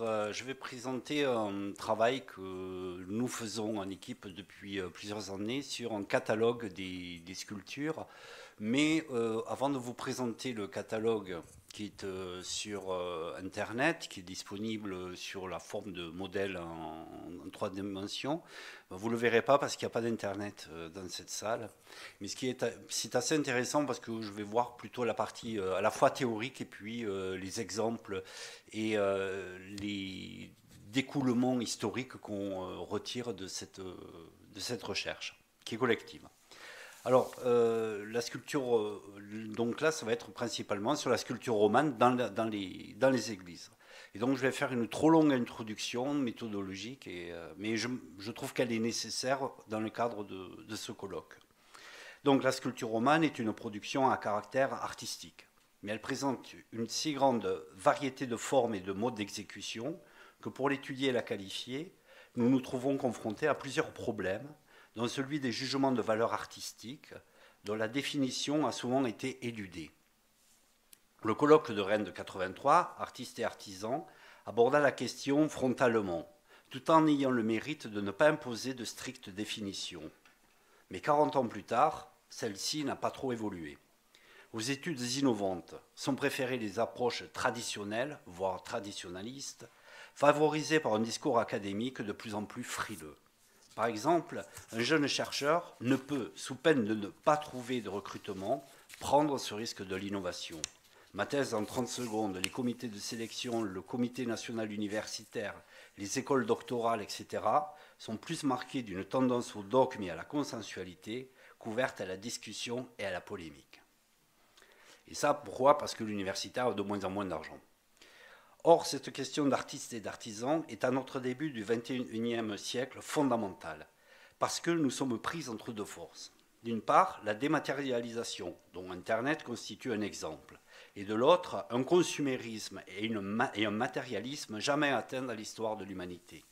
euh, je vais présenter un travail que nous faisons en équipe depuis euh, plusieurs années sur un catalogue des sculptures. Mais euh, avant de vous présenter le catalogue qui est euh, sur euh, Internet, qui est disponible sur la forme de modèle en, trois dimensions. Vous ne le verrez pas parce qu'il n'y a pas d'Internet dans cette salle. Mais ce qui est, c'est assez intéressant parce que je vais voir plutôt la partie à la fois théorique et puis les exemples et les découlements historiques qu'on retire de cette, de cette recherche, qui est collective. Alors, euh, la sculpture, euh, donc là, ça va être principalement sur la sculpture romane dans, les, églises. Et donc, je vais faire une trop longue introduction méthodologique, euh, mais je, je trouve qu'elle est nécessaire dans le cadre de, de, ce colloque. Donc, la sculpture romane est une production à caractère artistique, mais elle présente une si grande variété de formes et de modes d'exécution que pour l'étudier et la qualifier, nous nous trouvons confrontés à plusieurs problèmes dont celui des jugements de valeur artistique, dont la définition a souvent été éludée. Le colloque de Rennes de 83, Artistes et artisans, aborda la question frontalement, tout en ayant le mérite de ne pas imposer de strictes définitions. Mais 40 ans plus tard, celle-ci n'a pas trop évolué. Aux études innovantes sont préférées les approches traditionnelles, voire traditionnalistes, favorisées par un discours académique de plus en plus frileux. Par exemple, un jeune chercheur ne peut, sous peine de ne pas trouver de recrutement, prendre ce risque de l'innovation. Ma thèse en 30 secondes, les comités de sélection, le comité national universitaire, les écoles doctorales, etc., sont plus marqués d'une tendance au dogme et à la consensualité qu'ouverte à la discussion et à la polémique. Et ça, pourquoi? Parce que l'universitaire a de moins en moins d'argent. Or, cette question d'artistes et d'artisans est à notre début du XXIe siècle fondamentale, parce que nous sommes pris entre deux forces. D'une part, la dématérialisation, dont Internet constitue un exemple, et de l'autre, un consumérisme et, un matérialisme jamais atteints dans l'histoire de l'humanité.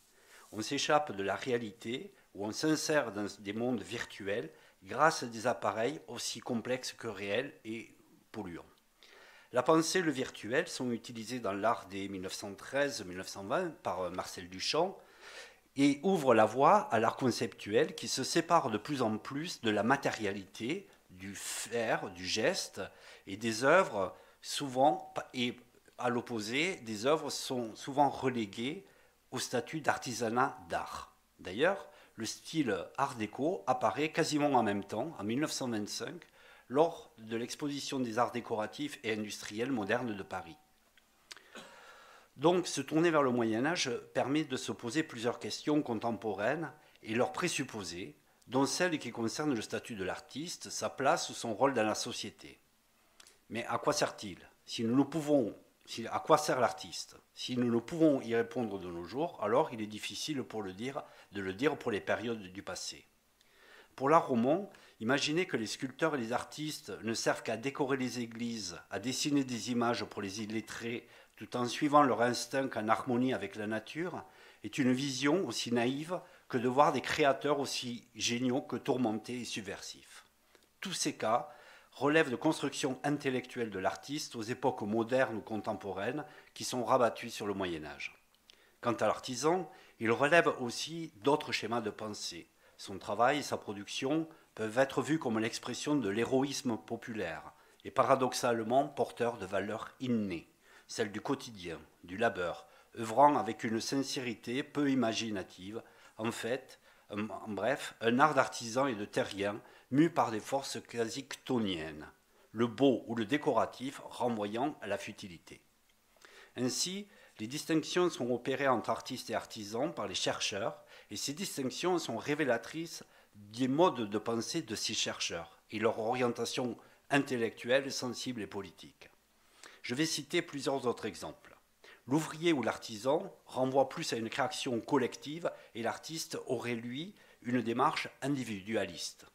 On s'échappe de la réalité ou on s'insère dans des mondes virtuels grâce à des appareils aussi complexes que réels et polluants. La pensée et le virtuel sont utilisés dans l'art des 1913-1920 par Marcel Duchamp et ouvrent la voie à l'art conceptuel qui se sépare de plus en plus de la matérialité, du faire, du geste et des œuvres souvent, et à l'opposé, des œuvres sont souvent reléguées au statut d'artisanat d'art. D'ailleurs, le style art déco apparaît quasiment en même temps, en 1925, lors de l'exposition des arts décoratifs et industriels modernes de Paris. Donc, se tourner vers le Moyen Âge permet de se poser plusieurs questions contemporaines et leurs présupposés, dont celles qui concernent le statut de l'artiste, sa place ou son rôle dans la société. Mais à quoi sert-il Si nous ne pouvons, à quoi sert l'artiste? Si nous ne pouvons y répondre de nos jours, alors il est difficile pour le dire, de le dire pour les périodes du passé. Pour l'art roman, Imaginez que les sculpteurs et les artistes ne servent qu'à décorer les églises, à dessiner des images pour les illettrés, tout en suivant leur instinct en harmonie avec la nature, est une vision aussi naïve que de voir des créateurs aussi géniaux que tourmentés et subversifs. Tous ces cas relèvent de constructions intellectuelles de l'artiste aux époques modernes ou contemporaines qui sont rabattues sur le Moyen Âge. Quant à l'artisan, il relève aussi d'autres schémas de pensée. Son travail et sa production peuvent être vus comme l'expression de l'héroïsme populaire et paradoxalement porteurs de valeurs innées, celles du quotidien, du labeur, œuvrant avec une sincérité peu imaginative, en fait, en bref, un art d'artisan et de terrien mu par des forces quasi ctoniennes, le beau ou le décoratif renvoyant à la futilité. Ainsi, les distinctions sont opérées entre artistes et artisans par les chercheurs, et ces distinctions sont révélatrices des modes de pensée de ces chercheurs et leur orientation intellectuelle, sensible et politique. Je vais citer plusieurs autres exemples. L'ouvrier ou l'artisan renvoie plus à une création collective et l'artiste aurait, lui, une démarche individualiste.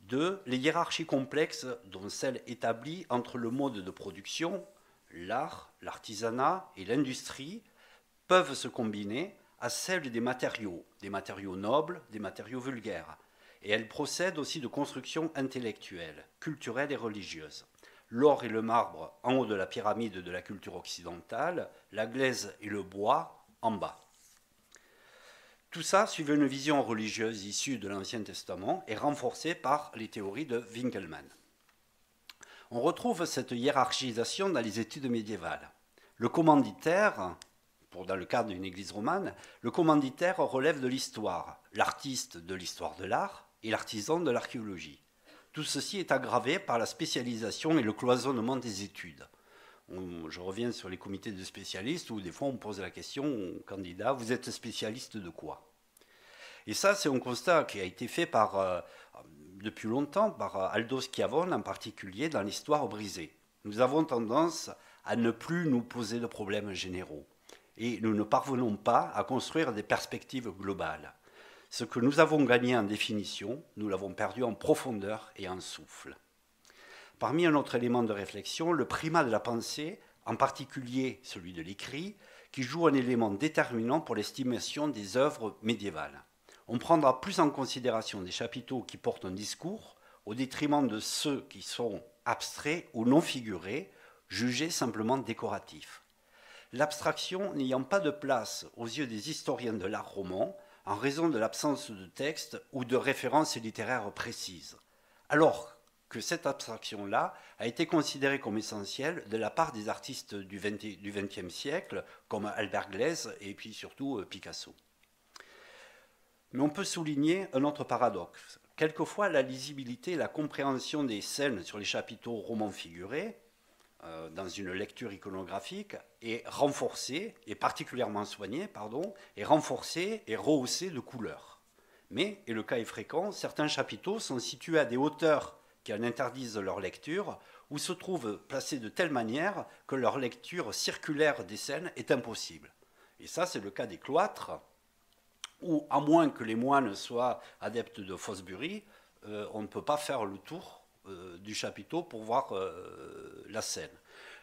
Deux, les hiérarchies complexes, dont celle établie entre le mode de production, l'art, l'artisanat et l'industrie, peuvent se combiner à celle des matériaux, des matériaux nobles, des matériaux vulgaires. Et elle procède aussi de constructions intellectuelles, culturelles et religieuses. l'or et le marbre en haut de la pyramide de la culture occidentale, la glaise et le bois en bas. Tout ça suivait une vision religieuse issue de l'Ancien Testament et renforcée par les théories de Winkelmann. On retrouve cette hiérarchisation dans les études médiévales. Le commanditaire, dans le cadre d'une église romane, le commanditaire relève de l'histoire, l'artiste de l'histoire de l'art et l'artisan de l'archéologie. Tout ceci est aggravé par la spécialisation et le cloisonnement des études. je reviens sur les comités de spécialistes où des fois on pose la question au candidat, vous êtes spécialiste de quoi? Et ça, c'est un constat qui a été fait euh, depuis longtemps par Aldous Chiavone en particulier dans l'histoire brisée. Nous avons tendance à ne plus nous poser de problèmes généraux et nous ne parvenons pas à construire des perspectives globales. Ce que nous avons gagné en définition, nous l'avons perdu en profondeur et en souffle. Parmi un autre élément de réflexion, le primat de la pensée, en particulier celui de l'écrit, qui joue un élément déterminant pour l'estimation des œuvres médiévales. On prendra plus en considération des chapiteaux qui portent un discours au détriment de ceux qui sont abstraits ou non figurés, jugés simplement décoratifs. L'abstraction n'ayant pas de place aux yeux des historiens de l'art roman, en raison de l'absence de texte ou de références littéraires précises, alors que cette abstraction-là a été considérée comme essentielle de la part des artistes du XXe siècle, comme Albert Glaise et puis surtout euh, Picasso. Mais on peut souligner un autre paradoxe. Quelquefois, la lisibilité et la compréhension des scènes sur les chapiteaux romans figurés euh, dans une lecture iconographique est renforcée, et particulièrement soignée, pardon, est renforcée et rehaussée de couleurs. Mais, et le cas est fréquent, certains chapiteaux sont situés à des hauteurs qui en interdisent leur lecture, ou se trouvent placés de telle manière que leur lecture circulaire des scènes est impossible. Et ça, c'est le cas des cloîtres, où, à moins que les moines soient adeptes de Fosbury, euh, on ne peut pas faire le tour du chapiteau pour voir euh, la scène.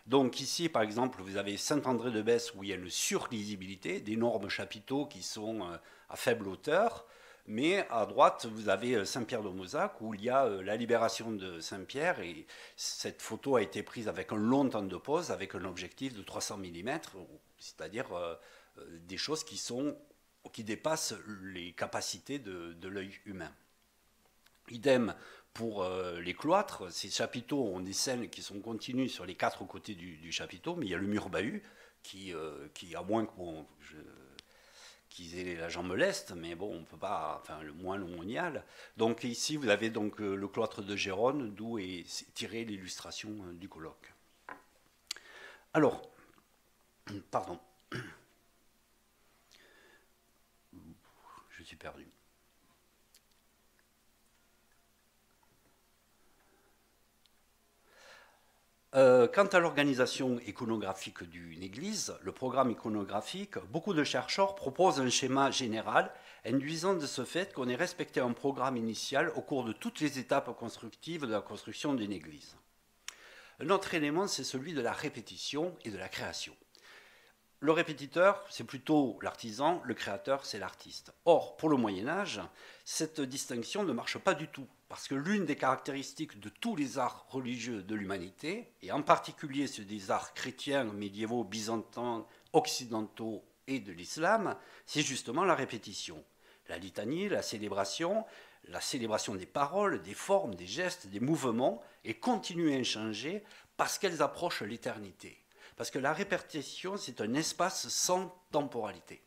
Donc ici, par exemple, vous avez Saint-André-de-Besse où il y a une surlisibilité, d'énormes chapiteaux qui sont euh, à faible hauteur. Mais à droite, vous avez Saint-Pierre de Mozac où il y a la libération de Saint-Pierre. Et cette photo a été prise avec un long temps de pause, avec un objectif de 300 mm, c'est-à-dire des choses qui, sont, qui dépassent les capacités de, de l'œil humain. Idem pour euh, les cloîtres, ces chapiteaux ont des scènes qui sont continues sur les quatre côtés du, chapiteau, mais il y a le mur bahut qui, euh, qui à moins qu'ils aient la jambe leste, mais bon, on peut pas, enfin, le moins monial. Donc ici, vous avez donc euh, le cloître de Gérone, d'où est tirée l'illustration du colloque. Alors, pardon, je suis perdu. Euh, quant à l'organisation iconographique d'une église, le programme iconographique, beaucoup de chercheurs proposent un schéma général induisant de ce fait qu'on ait respecté un programme initial au cours de toutes les étapes constructives de la construction d'une église. Un autre élément, c'est celui de la répétition et de la création. Le répétiteur, c'est plutôt l'artisan, le créateur, c'est l'artiste. Or, pour le Moyen Âge, cette distinction ne marche pas du tout, parce que l'une des caractéristiques de tous les arts religieux de l'humanité, et en particulier ceux des arts chrétiens, médiévaux, byzantins, occidentaux et de l'islam, c'est justement la répétition. La litanie, la célébration, la célébration des paroles, des formes, des gestes, des mouvements, est continuée à changer parce qu'elles approchent l'éternité. Parce que la répétition, c'est un espace sans temporalité.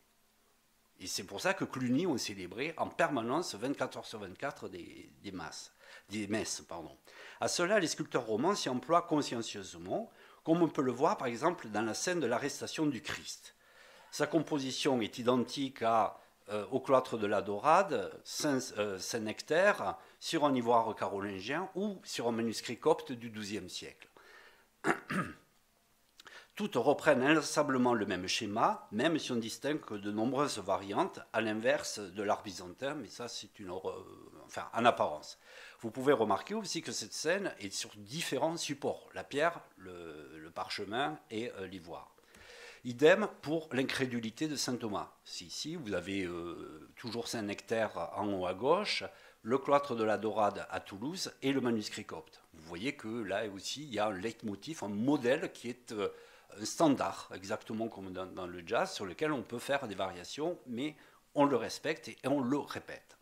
Et c'est pour ça que Cluny ont célébré en permanence 24 heures sur 24 des, masses, des messes. Pardon. À cela, les sculpteurs romans s'y emploient consciencieusement, comme on peut le voir par exemple dans la scène de l'arrestation du Christ. Sa composition est identique à, euh, au cloître de la Dorade, euh, Saint-Nectaire, sur un ivoire carolingien ou sur un manuscrit copte du XIIe siècle. Toutes reprennent inlassablement le même schéma, même si on distingue de nombreuses variantes, à l'inverse de l'art byzantin, mais ça c'est une enfin en apparence. Vous pouvez remarquer aussi que cette scène est sur différents supports, la pierre, le, parchemin et euh, l'ivoire. Idem pour l'incrédulité de saint Thomas. Si ici vous avez euh, toujours Saint Nectaire en haut à gauche, le cloître de la Dorade à Toulouse et le manuscrit copte. Vous voyez que là aussi, il y a un leitmotiv, un modèle qui est euh, un standard, exactement comme dans, le jazz, sur lequel on peut faire des variations, mais on le respecte et on le répète.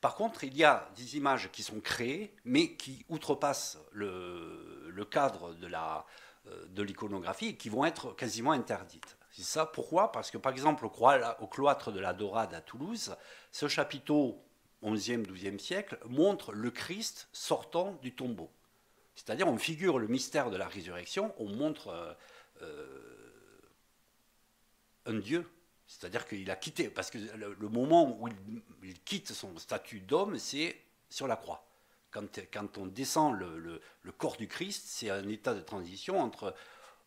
Par contre, il y a des images qui sont créées, mais qui outrepassent le, cadre euh, de l'iconographie et qui vont être quasiment interdites. C'est ça. Pourquoi? Parce que, par exemple, au cloître de la Dorade à Toulouse, ce chapiteau 11e, 12e siècle montre le Christ sortant du tombeau. C'est-à-dire, on figure le mystère de la résurrection, on montre euh, euh, un Dieu. C'est-à-dire qu'il a quitté, parce que le, moment où il, quitte son statut d'homme, c'est sur la croix. Quand, on descend le, corps du Christ, c'est un état de transition entre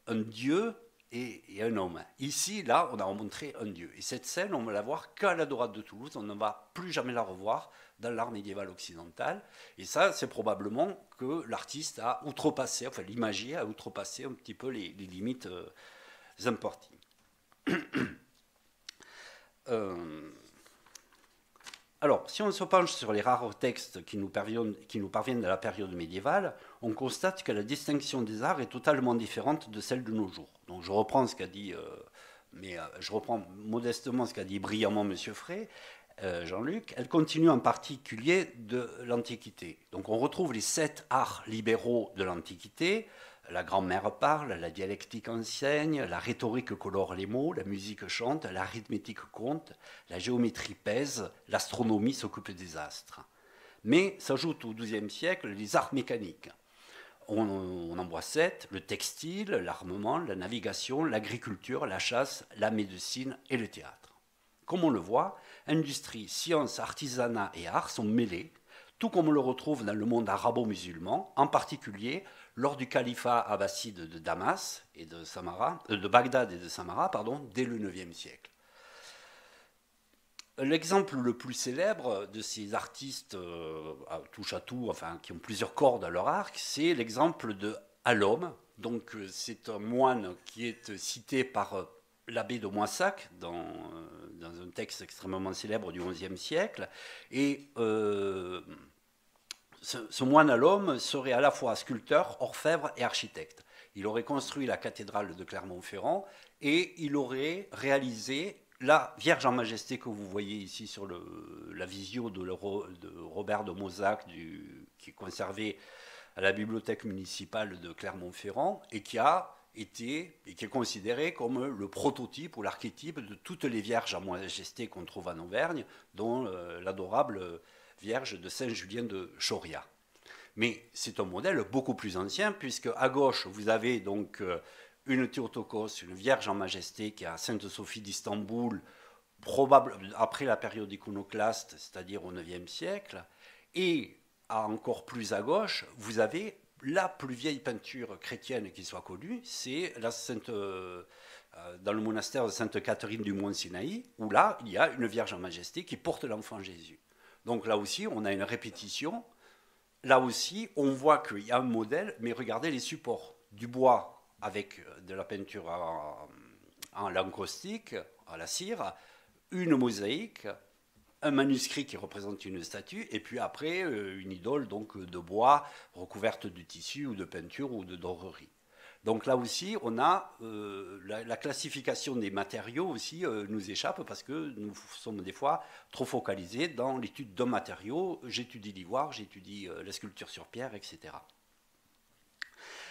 un Dieu et, un homme. Ici, là, on a montré un dieu. Et cette scène, on va la voir qu'à la Dorade de Toulouse. On ne va plus jamais la revoir dans l'art médiéval occidental. Et ça, c'est probablement que l'artiste a outrepassé, enfin l'imagier a outrepassé un petit peu les, limites euh, euh, alors, si on se penche sur les rares textes qui nous, parviennent, de la période médiévale, on constate que la distinction des arts est totalement différente de celle de nos jours. Donc, je reprends ce qu'a dit, euh, mais je reprends modestement ce qu'a dit brillamment M. Frey, euh, Jean-Luc. Elle continue en particulier de l'Antiquité. Donc, on retrouve les sept arts libéraux de l'Antiquité la grand-mère parle, la dialectique enseigne, la rhétorique colore les mots, la musique chante, l'arithmétique compte, la géométrie pèse, l'astronomie s'occupe des astres. Mais s'ajoutent au XIIe siècle les arts mécaniques. On, on en voit sept, le textile, l'armement, la navigation, l'agriculture, la chasse, la médecine et le théâtre. Comme on le voit, industrie, science, artisanat et art sont mêlés, tout comme on le retrouve dans le monde arabo-musulman, en particulier lors du califat abbasside de Damas et de, Samara, euh, de Bagdad et de Samara dès le IXe siècle. L'exemple le plus célèbre de ces artistes euh, touche à tout, enfin qui ont plusieurs cordes à leur arc, c'est l'exemple de Alom. Donc euh, c'est un moine qui est cité par l'abbé de Moissac dans, dans, un texte extrêmement célèbre du XIe siècle. Et ce, moine à l'homme serait à la fois sculpteur, orfèvre et architecte. Il aurait construit la cathédrale de Clermont-Ferrand et il aurait réalisé la Vierge en Majesté que vous voyez ici sur la visio de, Robert de Mozac, qui est conservé à la bibliothèque municipale de Clermont-Ferrand et qui a été et qui est considéré comme le prototype ou l'archétype de toutes les Vierges en Majesté qu'on trouve en Auvergne, dont euh, l'adorable Vierge de Saint-Julien de Choria. Mais c'est un modèle beaucoup plus ancien, puisque à gauche, vous avez donc euh, une Théotokos, une Vierge en majesté qui est à Sainte-Sophie d'Istanbul, probable, après la période iconoclaste, c'est-à-dire au IXe siècle. Et encore plus à gauche, vous avez la plus vieille peinture chrétienne qui soit connue, c'est la Sainte, euh, euh, dans le monastère de Sainte Catherine du Mont Sinaï, où là, il y a une Vierge en majesté qui porte l'enfant Jésus. Donc là aussi, on a une répétition. Là aussi, on voit qu'il y a un modèle, mais regardez les supports. Du bois avec euh, de la peinture en, en à la cire, une mosaïque, un manuscrit qui représente une statue, et puis après euh, une idole donc de bois recouverte de tissu ou de peinture ou de dorerie. Donc là aussi, on a euh, la, classification des matériaux aussi euh, nous échappe parce que nous sommes des fois trop focalisés dans l'étude d'un matériau. J'étudie l'ivoire, j'étudie euh, la sculpture sur pierre, etc.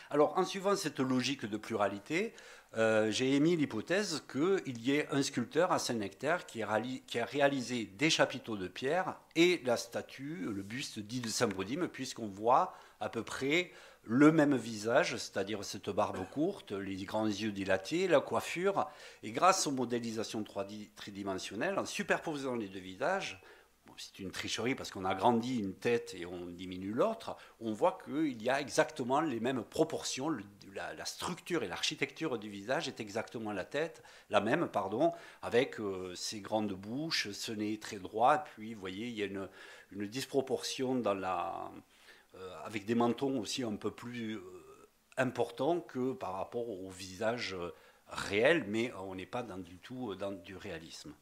Alors, en suivant cette logique de pluralité, j'ai émis l'hypothèse qu'il y ait un sculpteur à Saint-Nectaire qui, a réalisé des chapiteaux de pierre et la statue, le buste dit de Saint-Bodime, puisqu'on voit à peu près le même visage, c'est-à-dire cette barbe courte, les grands yeux dilatés, la coiffure, et grâce aux modélisations tridimensionnelles, en superposant les deux visages, c'est une tricherie parce qu'on agrandit une tête et on diminue l'autre, on voit qu'il y a exactement les mêmes proportions, la, structure et l'architecture du visage est exactement la tête, la même, pardon, avec euh, ses grandes bouches, ce nez très droit, puis vous voyez, il y a une, disproportion dans la euh, avec des mentons aussi un peu plus euh, importants que par rapport au visage réel, mais on n'est pas du tout dans du réalisme.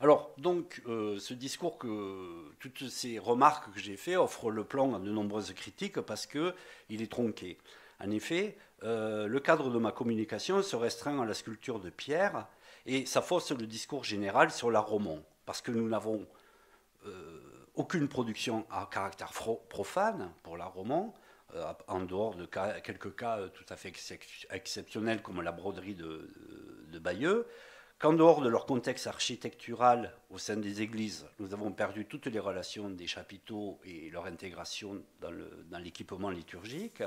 Alors, donc, ce discours, que toutes ces remarques que j'ai faites offrent le plan à de nombreuses critiques parce qu'il est tronqué. En effet, euh, le cadre de ma communication se restreint à la sculpture de pierre et ça fausse le discours général sur l'art roman parce que nous n'avons euh, aucune production à caractère profane pour l'art roman, en dehors de quelques cas tout à fait exceptionnels comme la broderie de, de Bayeux qu'en dehors de leur contexte architectural au sein des églises, nous avons perdu toutes les relations des chapiteaux et leur intégration dans l'équipement liturgique.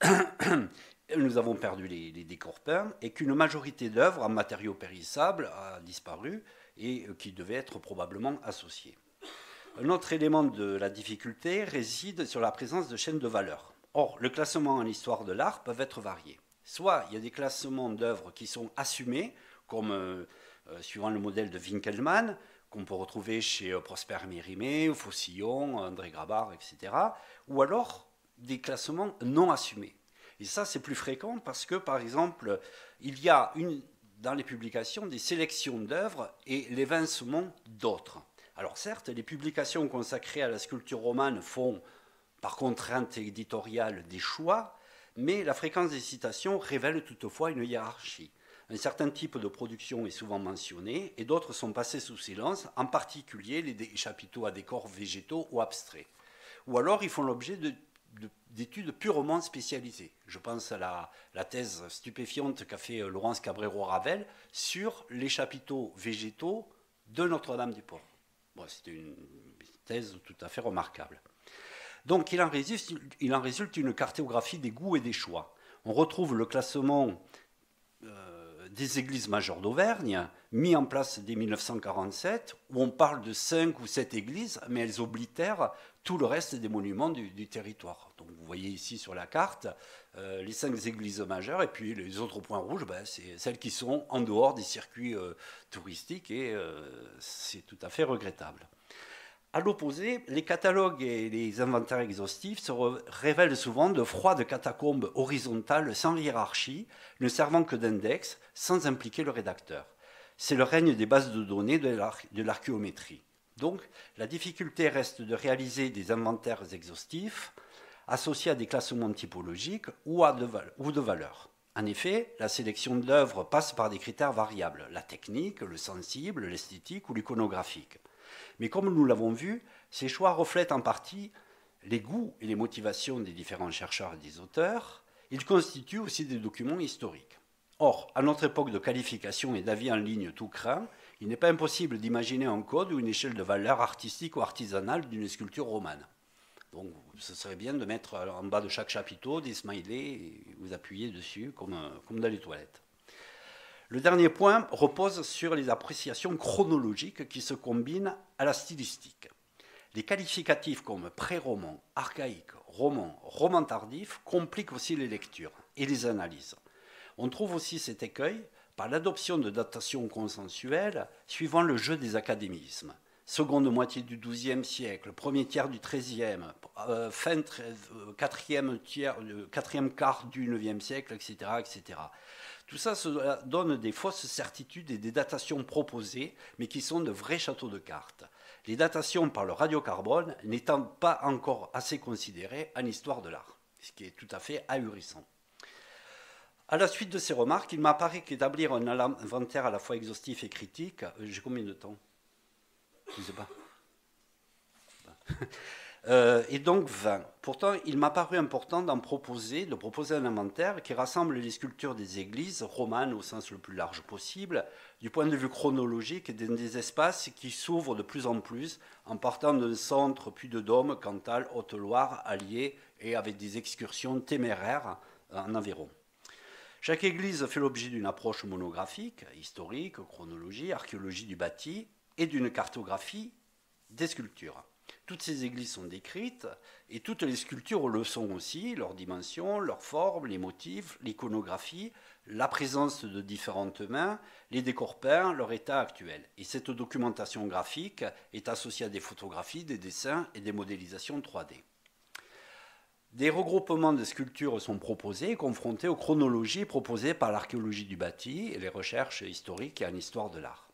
nous avons perdu les, décors peints et qu'une majorité d'œuvres en matériaux périssables a disparu et qui devaient être probablement associées. Un autre élément de la difficulté réside sur la présence de chaînes de valeur. Or, le classement en histoire de l'art peut être varié. Soit il y a des classements d'œuvres qui sont assumés, comme euh, euh, suivant le modèle de Winkelmann, qu'on peut retrouver chez euh, Prosper Mérimée, Faucillon, André Grabard, etc. Ou alors des classements non assumés. Et ça, c'est plus fréquent parce que, par exemple, il y a une, dans les publications des sélections d'œuvres et l'évincement d'autres. Alors certes, les publications consacrées à la sculpture romane font, par contrainte éditoriale, des choix, mais la fréquence des citations révèle toutefois une hiérarchie. Un certain type de production est souvent mentionné et d'autres sont passés sous silence, en particulier les chapiteaux à décors végétaux ou abstraits. Ou alors ils font l'objet d'études purement spécialisées. Je pense à la, thèse stupéfiante qu'a fait euh, Laurence Cabrero-Ravel sur les chapiteaux végétaux de Notre-Dame-du-Port. Bon, C'était une thèse tout à fait remarquable. Donc il en, résulte, une cartographie des goûts et des choix. On retrouve le classement euh, des églises majeures d'Auvergne, mis en place dès 1947, où on parle de cinq ou sept églises, mais elles oblitèrent tout le reste des monuments du, territoire. Donc vous voyez ici sur la carte euh, les cinq églises majeures, et puis les autres points rouges, ben, c'est celles qui sont en dehors des circuits euh, touristiques, et c'est tout à fait regrettable. À l'opposé, les catalogues et les inventaires exhaustifs se révèlent souvent de froides catacombes horizontales sans hiérarchie, ne servant que d'index, sans impliquer le rédacteur. C'est le règne des bases de données de l'archéométrie. Donc, la difficulté reste de réaliser des inventaires exhaustifs associés à des classements typologiques ou, de, de valeurs. En effet, la sélection d'œuvres passe par des critères variables, la technique, le sensible, l'esthétique ou l'iconographique. Mais comme nous l'avons vu, ces choix reflètent en partie les goûts et les motivations des différents chercheurs et des auteurs. Ils constituent aussi des documents historiques. Or, à notre époque de qualification et d'avis en ligne tout craint, il n'est pas impossible d'imaginer un code ou une échelle de valeur artistique ou artisanale d'une sculpture romane. Donc, ce serait bien de mettre en bas de chaque chapiteau des smileys et vous appuyer dessus comme, comme dans les toilettes. Le dernier point repose sur les appréciations chronologiques qui se combinent à la stylistique. Les qualificatifs comme pré-roman, archaïque, roman, roman tardif compliquent aussi les lectures et les analyses. On trouve aussi cet écueil par l'adoption de datations consensuelles suivant le jeu des académismes. Seconde moitié du XIIe siècle, premier tiers du XIIIe, euh, fin euh, quatrième, tiers, quatrième quart du IXe siècle, etc., etc. Tout ça donne des fausses certitudes et des datations proposées, mais qui sont de vrais châteaux de cartes. Les datations par le radiocarbone n'étant pas encore assez considérées en histoire de l'art, ce qui est tout à fait ahurissant. À la suite de ces remarques, il m'apparaît qu'établir un inventaire à la fois exhaustif et critique, euh, j'ai combien de temps? Je ne sais pas. Euh, et donc 20. Pourtant, il m'a paru important d'en proposer, de proposer un inventaire qui rassemble les sculptures des églises romanes au sens le plus large possible, du point de vue chronologique, dans des espaces qui s'ouvrent de plus en plus, en partant d'un centre, puis de Dôme, Cantal, Haute-Loire, Allier, et avec des excursions téméraires en Aveyron. Chaque église fait l'objet d'une approche monographique, historique, chronologie, archéologie du bâti, et d'une cartographie des sculptures. Toutes ces églises sont décrites et toutes les sculptures le sont aussi, leurs dimensions, leurs formes, les motifs, l'iconographie, la présence de différentes mains, les décors peints, leur état actuel. Et cette documentation graphique est associée à des photographies, des dessins et des modélisations 3D. Des regroupements de sculptures sont proposés, confrontés aux chronologies proposées par l'archéologie du bâti et les recherches historiques et en histoire de l'art.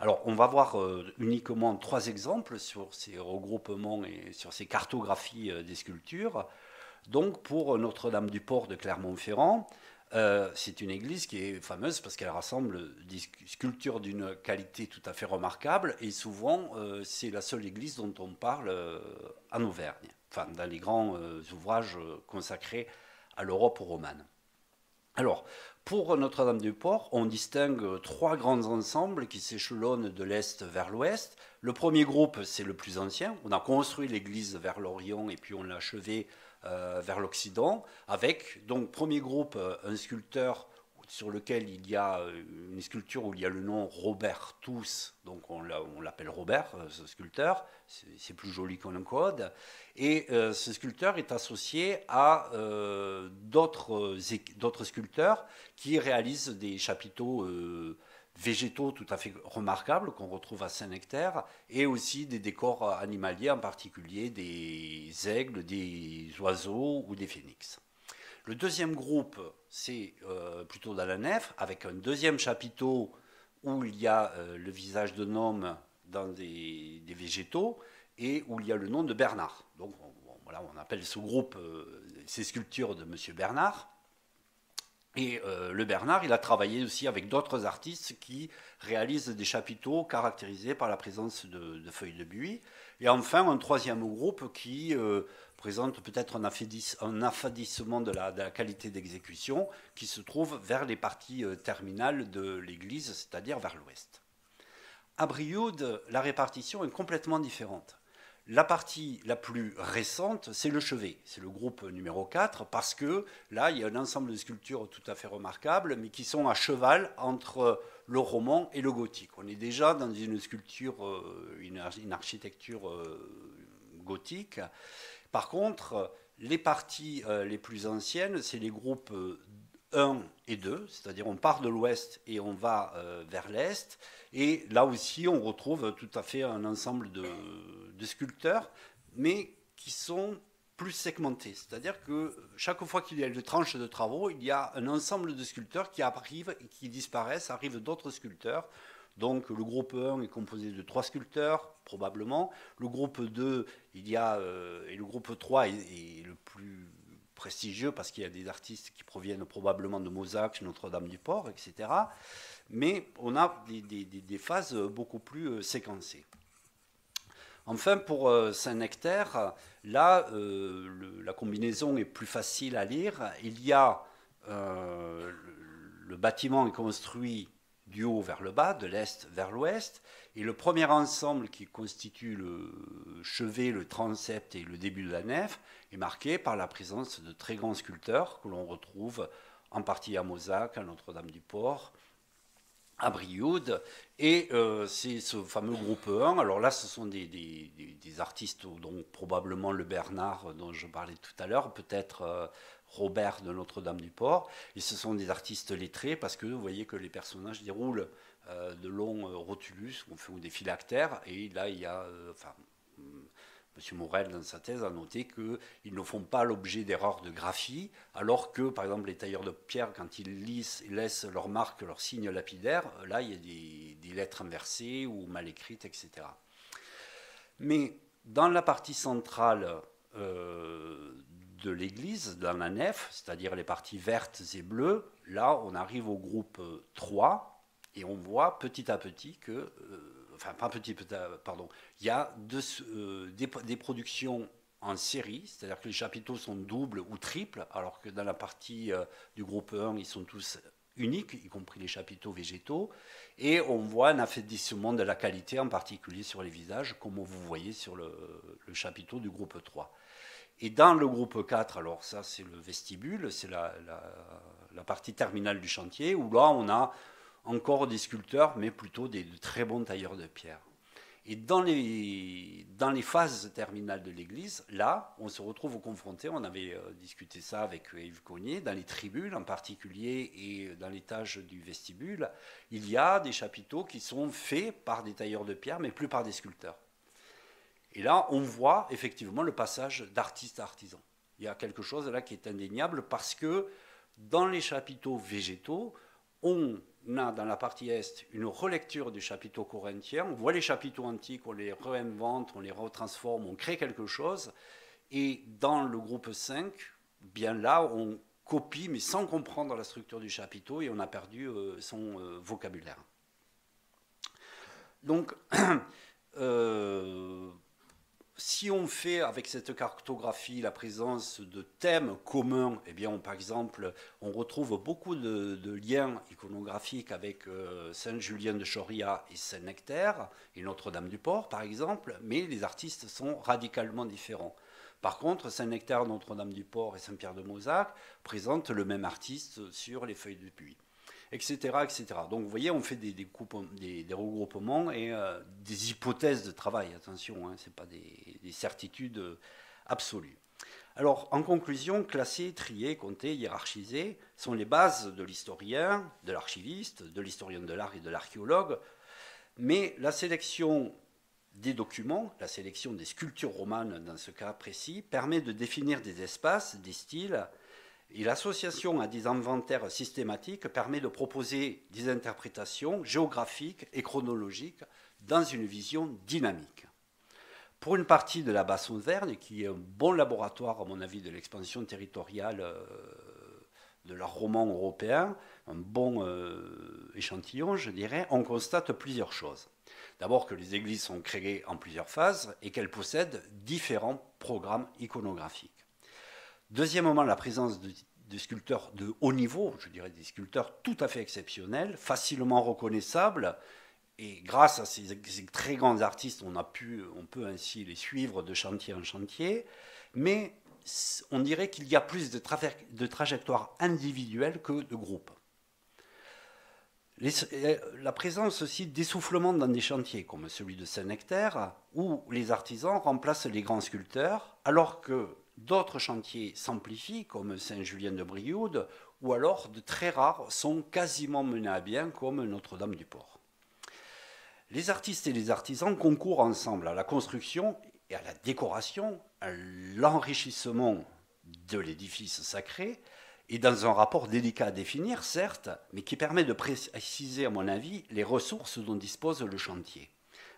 Alors, on va voir euh, uniquement trois exemples sur ces regroupements et sur ces cartographies euh, des sculptures. Donc, pour Notre-Dame-du-Port de Clermont-Ferrand, euh, c'est une église qui est fameuse parce qu'elle rassemble des sculptures d'une qualité tout à fait remarquable et souvent c'est la seule église dont on parle en Auvergne enfin, dans les grands euh, ouvrages euh, consacrés à l'Europe romane. Alors, pour Notre-Dame-du-Port, on distingue trois grands ensembles qui s'échelonnent de l'est vers l'ouest. Le premier groupe, c'est le plus ancien. On a construit l'église vers l'Orient et puis on l'a achevé euh, vers l'Occident, avec, donc, premier groupe, un sculpteur sur lequel il y a euh, une sculpture où il y a le nom Robert Tous, donc on l'appelle Robert, euh, ce sculpteur, c'est plus joli qu'on code. Et euh, ce sculpteur est associé à d'autres sculpteurs qui réalisent des chapiteaux végétaux tout à fait remarquables qu'on retrouve à Saint-Nectaire, et aussi des décors animaliers, en particulier des aigles, des oiseaux ou des phénix. Le deuxième groupe, c'est euh, plutôt dans la nef, avec un deuxième chapiteau où il y a euh, le visage d'un homme dans des, végétaux et où il y a le nom de Bernard. Donc voilà, on appelle ce groupe euh, ces sculptures de M. Bernard. Et le Bernard, il a travaillé aussi avec d'autres artistes qui réalisent des chapiteaux caractérisés par la présence de, feuilles de buis. Et enfin, un troisième groupe qui présente peut-être un, affadissement de la, qualité d'exécution qui se trouve vers les parties euh, terminales de l'église, c'est-à-dire vers l'ouest. À Brioude, la répartition est complètement différente. La partie la plus récente, c'est le chevet, c'est le groupe numéro 4, parce que là, il y a un ensemble de sculptures tout à fait remarquables, mais qui sont à cheval entre le roman et le gothique. On est déjà dans une sculpture, euh, une, architecture euh, gothique. Par contre, les parties euh, les plus anciennes, c'est les groupes 1 euh, et 2, c'est-à-dire on part de l'ouest et on va euh, vers l'est. Et là aussi, on retrouve tout à fait un ensemble de, sculpteurs, mais qui sont plus segmentés. C'est-à-dire que chaque fois qu'il y a une tranche de travaux, il y a un ensemble de sculpteurs qui arrivent et qui disparaissent, arrivent d'autres sculpteurs. Donc le groupe 1 est composé de trois sculpteurs, probablement. Le groupe 2, il y a, euh, et le groupe 3 est, le plus prestigieux parce qu'il y a des artistes qui proviennent probablement de Mosaque, Notre-Dame-du-Port, etc. Mais on a des, phases beaucoup plus euh, séquencées. Enfin, pour euh, Saint-Nectaire, là, la combinaison est plus facile à lire. Il y a le bâtiment est construit du haut vers le bas, de l'est vers l'ouest. Et le premier ensemble qui constitue le chevet, le transept et le début de la nef est marqué par la présence de très grands sculpteurs que l'on retrouve en partie à Mozac, à Notre-Dame-du-Port, à Brioude. Et euh, c'est ce fameux groupe 1. Alors là, ce sont des, des, artistes, dont probablement le Bernard dont je parlais tout à l'heure, peut-être euh, Robert de Notre-Dame-du-Port. Et ce sont des artistes lettrés parce que vous voyez que les personnages déroulent euh, de longs euh, rotulus ou des phylactères. Et là, il y a. Euh, enfin, M. Morel, dans sa thèse, a noté qu'ils ne font pas l'objet d'erreurs de graphie, alors que, par exemple, les tailleurs de pierre, quand ils laissent leur marque, leur signe lapidaire, là, il y a des, lettres inversées ou mal écrites, etc. Mais dans la partie centrale de l'église, dans la nef, c'est-à-dire les parties vertes et bleues, là, on arrive au groupe 3 et on voit petit à petit que, euh, enfin, pas petit, pardon, il y a euh, des, productions en série, c'est-à-dire que les chapiteaux sont doubles ou triples, alors que dans la partie euh, du groupe 1, ils sont tous uniques, y compris les chapiteaux végétaux, et on voit un affaiblissement de la qualité, en particulier sur les visages, comme vous voyez sur le chapiteau du groupe 3. Et dans le groupe 4, alors ça c'est le vestibule, c'est la, partie terminale du chantier, où là on a encore des sculpteurs, mais plutôt des de très bons tailleurs de pierre. Et dans les, dans les phases terminales de l'église, là, on se retrouve confronté, on avait euh, discuté ça avec Yves Cognier, dans les tribunes en particulier et dans l'étage du vestibule, il y a des chapiteaux qui sont faits par des tailleurs de pierre, mais plus par des sculpteurs. Et là, on voit effectivement le passage d'artiste à artisan. il y a quelque chose là qui est indéniable parce que dans les chapiteaux végétaux, on a dans la partie est une relecture du chapiteau corinthien. On voit les chapiteaux antiques, on les réinvente, on les retransforme, on crée quelque chose. Et dans le groupe 5, bien là, on copie, mais sans comprendre la structure du chapiteau, et on a perdu euh, son euh, vocabulaire. Donc, euh, si on fait avec cette cartographie la présence de thèmes communs, eh bien, par exemple, on retrouve beaucoup de, liens iconographiques avec euh, Saint-Julien de Choria et Saint-Nectaire et Notre-Dame-du-Port, par exemple, mais les artistes sont radicalement différents. Par contre, Saint-Nectaire, Notre-Dame-du-Port et Saint-Pierre de Mozac présentent le même artiste sur les feuilles de puits etc.. Donc vous voyez, on fait des, des, regroupements et euh, des hypothèses de travail, attention, hein, ce n'est pas des, certitudes absolues. Alors, en conclusion, classer, trier, compter, hiérarchiser sont les bases de l'historien, de l'archiviste, de l'historien de l'art et de l'archéologue, mais la sélection des documents, la sélection des sculptures romanes dans ce cas précis, permet de définir des espaces, des styles, et l'association à des inventaires systématiques permet de proposer des interprétations géographiques et chronologiques dans une vision dynamique. Pour une partie de la basse Auvergne, qui est un bon laboratoire, à mon avis, de l'expansion territoriale euh, de l'art roman européen, un bon euh, échantillon, je dirais, on constate plusieurs choses. D'abord que les églises sont créées en plusieurs phases et qu'elles possèdent différents programmes iconographiques. Deuxièmement, la présence de, sculpteurs de haut niveau, je dirais des sculpteurs tout à fait exceptionnels, facilement reconnaissables. Et grâce à ces, très grands artistes, on, a pu, on peut ainsi les suivre de chantier en chantier. Mais on dirait qu'il y a plus de, trajectoires individuelles que de groupes. Euh, la présence aussi d'essoufflement dans des chantiers comme celui de Saint-Nectaire, où les artisans remplacent les grands sculpteurs, alors que D'autres chantiers s'amplifient, comme Saint-Julien de Brioude, ou alors de très rares sont quasiment menés à bien, comme Notre-Dame-du-Port. Les artistes et les artisans concourent ensemble à la construction et à la décoration, à l'enrichissement de l'édifice sacré, et dans un rapport délicat à définir, certes, mais qui permet de préciser, à mon avis, les ressources dont dispose le chantier.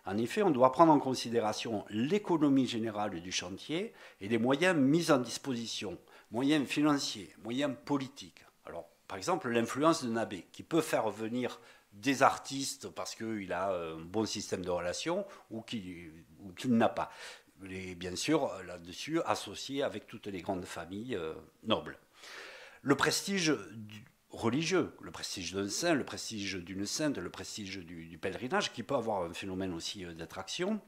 En effet, on doit prendre en considération l'économie générale du chantier et les moyens mis en disposition, moyens financiers, moyens politiques. Alors, par exemple, l'influence de Nabé, qui peut faire venir des artistes parce qu'il a un bon système de relations ou qu'il n'a pas. Et bien sûr, là-dessus, associé avec toutes les grandes familles euh, nobles. Le prestige du, religieux, le prestige d'un saint, le prestige d'une sainte, le prestige du, pèlerinage, qui peut avoir un phénomène aussi euh, d'attraction.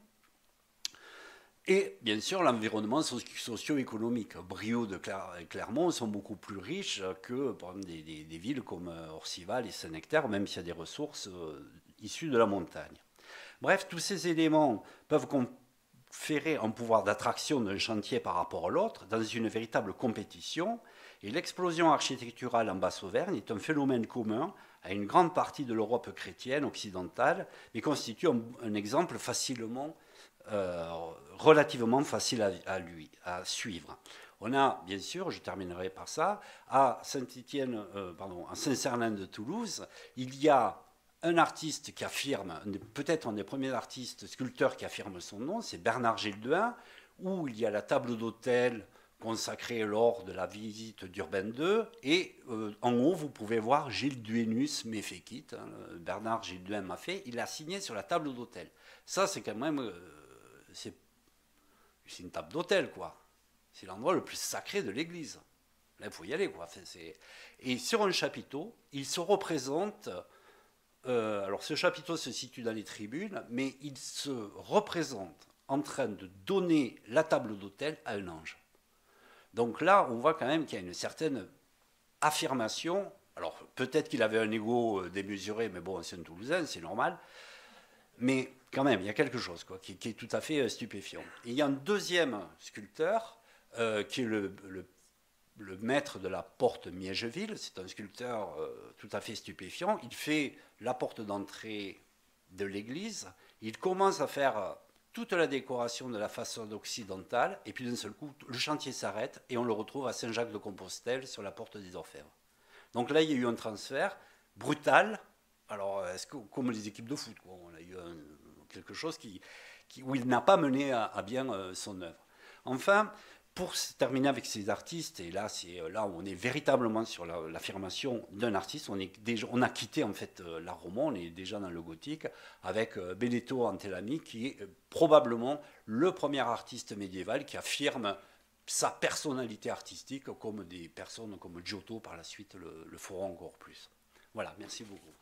Et bien sûr, l'environnement socio-économique. Brioude et Clermont sont beaucoup plus riches que des, villes comme euh, Orcival et Saint-Nectaire, même s'il y a des ressources euh, issues de la montagne. Bref, tous ces éléments peuvent conférer un pouvoir d'attraction d'un chantier par rapport à l'autre dans une véritable compétition et l'explosion architecturale en Basse-Auvergne est un phénomène commun à une grande partie de l'Europe chrétienne occidentale et constitue un, exemple facilement, euh, relativement facile à, suivre. On a, bien sûr, je terminerai par ça, à Saint-Étienne, euh, à Saint-Cernin de Toulouse, il y a un artiste qui affirme, peut-être un des premiers artistes sculpteurs qui affirme son nom, c'est Bernard Gilduin, où il y a la table d'hôtel consacré lors de la visite d'Urbain II. Et euh, en haut, vous pouvez voir Gilles Duenus Méféquite, hein, Bernard Gilles m'a fait, il a signé sur la table d'hôtel. Ça, c'est quand même. Euh, c'est une table d'hôtel, quoi. C'est l'endroit le plus sacré de l'église. Là, il faut y aller, quoi. et sur un chapiteau, il se représente. Euh, alors, ce chapiteau se situe dans les tribunes, mais il se représente en train de donner la table d'hôtel à un ange. Donc là, on voit quand même qu'il y a une certaine affirmation. Alors peut-être qu'il avait un ego euh, démesuré, mais bon, c'est un Toulousain, c'est normal. Mais quand même, il y a quelque chose quoi, qui, est tout à fait euh, stupéfiant. il y a un deuxième sculpteur euh, qui est le, maître de la porte Miègeville. C'est un sculpteur tout à fait stupéfiant. Il fait la porte d'entrée de l'église. Il commence à faire toute la décoration de la façade occidentale, et puis d'un seul coup, le chantier s'arrête et on le retrouve à Saint-Jacques-de-Compostelle sur la porte des Orfèvres. Donc là, il y a eu un transfert brutal, alors est-ce que, comme les équipes de foot, on a eu quelque chose qui, où il n'a pas mené à, bien euh, son œuvre. Enfin, pour terminer avec ces artistes, et là, c'est euh, là où on est véritablement sur l'affirmation d'un artiste, on, a quitté en fait euh, l'art roman, on est déjà dans le gothique, avec euh, Benedetto Antelami, qui est probablement le premier artiste médiéval qui affirme sa personnalité artistique, comme des personnes comme Giotto par la suite le, le feront encore plus. Voilà, merci beaucoup.